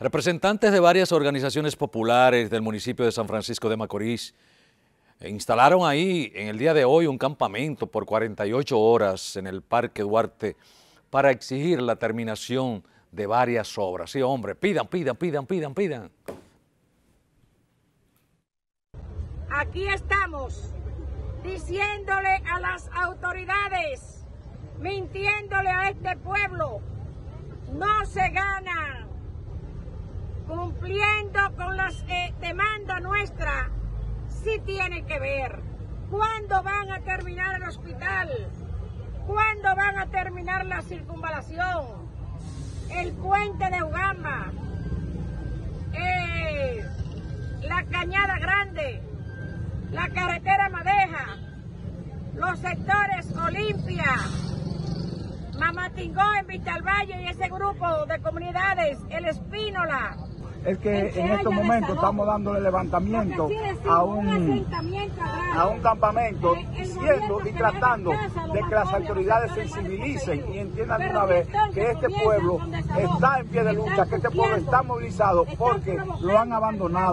Representantes de varias organizaciones populares del municipio de San Francisco de Macorís instalaron ahí en el día de hoy un campamento por 48 horas en el Parque Duarte para exigir la terminación de varias obras. Sí, hombre, pidan, pidan, pidan, pidan, pidan. Aquí estamos diciéndole a las autoridades, mintiéndole a este pueblo, no se gana cumpliendo con las eh, nuestras, sí tiene que ver. ¿Cuándo van a terminar el hospital? ¿Cuándo van a terminar la circunvalación? El puente de Ugamba, eh, la Cañada Grande, la carretera Madeja, los sectores Olimpia, Mamatingó en Valle y ese grupo de comunidades, el Espínola, es que en estos momentos estamos dándole levantamiento a un, a un campamento diciendo y tratando de que las autoridades sensibilicen y entiendan de una vez que este pueblo está en pie de lucha, que este pueblo está movilizado porque lo han abandonado.